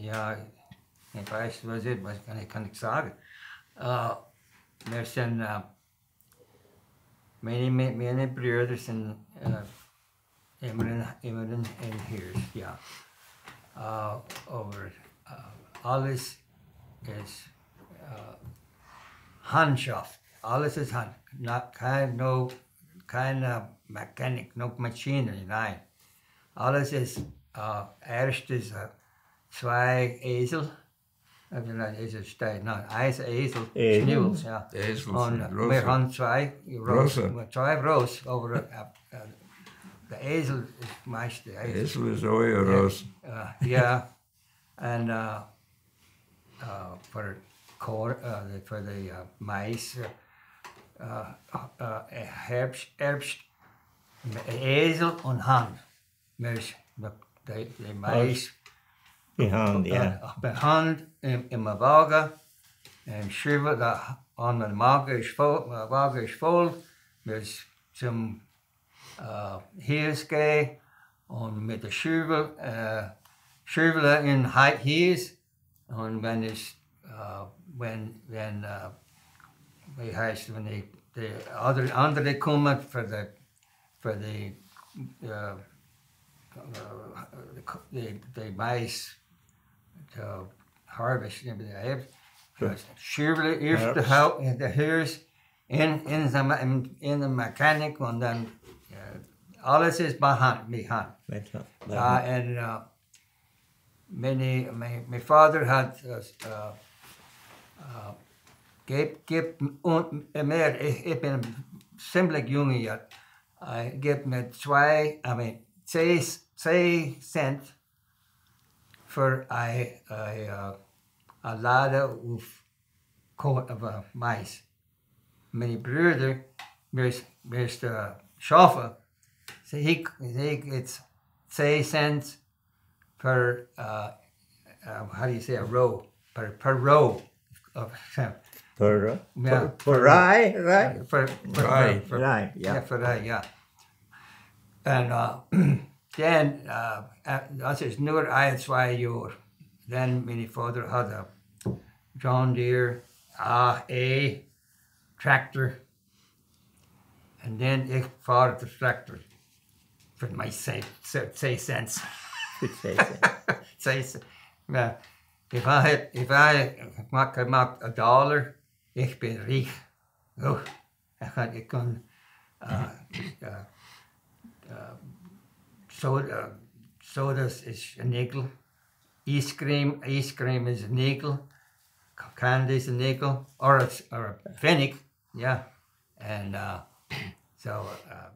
Ja, ik weet wat het was, kan ik, kan ik zeggen. Uh, er zijn uh, mijn, mijn, mijn broers zijn uh, immer in, in hier, ja. Uh, over uh, alles is uh, Handschaft. Alles is Hand. Not, kein, no, keine Mechanik, no Maschine, nein. Alles ist, uh, erst ist uh, zwei Esel, also nein, Esel steht, nein, ein Esel, Esel. Schnibbels, ja. Esels Und und wir Rosse. haben zwei Ross, Rosse. zwei Ross, aber uh, uh, der Esel ist meist der Esel. Esel is ooit roos. Uh, yeah, and uh, uh, for corn, uh, the- for the uh, mais, uh, uh, uh, Herbst, Herbst, Esel und Hand. Dus de, de, de mais Die hand, ja. uh, bij hand in, in mijn wagen en schuiven dat aan mijn magen is vol, mijn wagen is vol. Dus zum uh, Heersgei und mit der Schübel, äh, Schübel in Hies und wenn es, äh, wenn, wenn, äh, wie heißt, wenn die, die andere, andere kommen für die, für die, äh, äh, die, die Mais, to harvest, you know, the herbs. Schübel ist der Herbst. Hau- der Heers in, in, the, in, in the mechanic und dann äh, alles ist bei Hand, mit Hand. Met. Ja, en uh, mijn, mijn, mijn vader had uh, uh, uh, geef, meer, ik, ik ben ziemlich jong ja. Hij geeft me twee, I mean, twee, twee cent voor een, een, uh, een lade of koot of uh, mais. Mijn broeder moest, moest uh, schaffen. So he, he gets say cents per uh, uh, how do you say a row per per row of Voor, uh, Ja. voor, voor rij, rij. for, for, Rij. for, Rij, yeah. ja. for that yeah and uh, then uh, uh, dat is nu I had twee jaar then mijn vader had a John Deere A tractor. And then ik vader de tractor. For my say say cents say, well, if I had, if I maak, maak a dollar, ich bin reich. Oh, kan, ik kan, uh, uh, uh, soda, sodas is a nickel, ice cream, ice cream is a nickel, candy is a nickel, or a, or a pfennig, yeah, and uh, so uh,